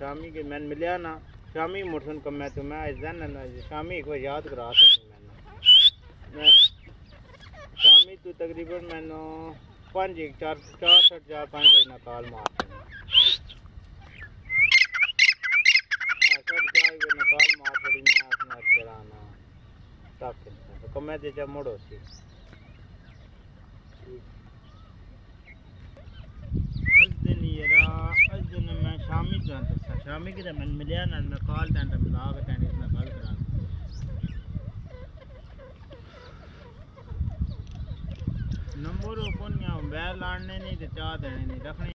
शामी के मैंने मिलिया ना, शामी मुड़सन कम तो मैं दिन शामी एक बार याद करा सकती मैं शामी तू तकरीबन मैंने पाँच एक, चार चार साढ़े चार, पाँच बजे ना कॉल मार साढ़े चार बजे ना कॉल मार पड़ी मैं अपने चलाना तक कम दे चा मुड़ो सी उस दिन यरा उस दिन मैं शामी दसा शामी कि मैं मिलिया नंबर ओपन या बैल लाने नहीं तो चाह देने नहीं रखने